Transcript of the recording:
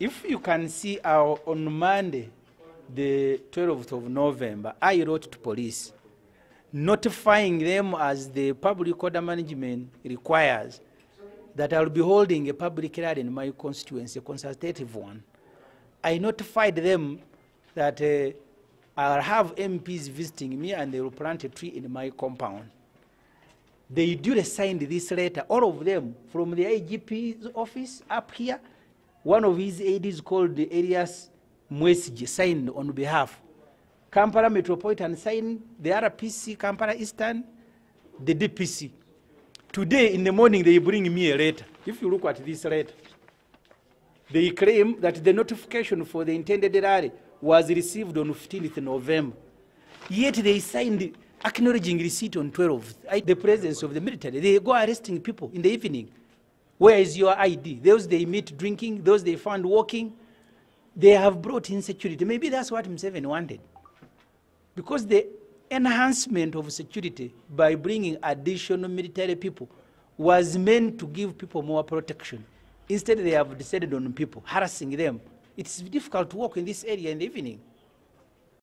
if you can see our, on Monday, the 12th of November, I wrote to police notifying them as the public order management requires that I'll be holding a public rally in my constituency, a consultative one. I notified them that uh, I'll have MPs visiting me and they will plant a tree in my compound. They duly signed this letter, all of them, from the IGP's office up here. One of his aides called Elias Mwesiji signed on behalf. Kampala Metropolitan signed, the RPC, Kampala Eastern, the DPC. Today in the morning, they bring me a letter. If you look at this letter, they claim that the notification for the intended rally was received on 15th November. Yet they signed acknowledging receipt on 12th. I, the presence of the military. They go arresting people in the evening. Where is your ID? Those they meet drinking, those they found walking. They have brought insecurity. Maybe that's what Museveni wanted. Because the enhancement of security by bringing additional military people was meant to give people more protection. Instead, they have decided on people, harassing them. It's difficult to walk in this area in the evening.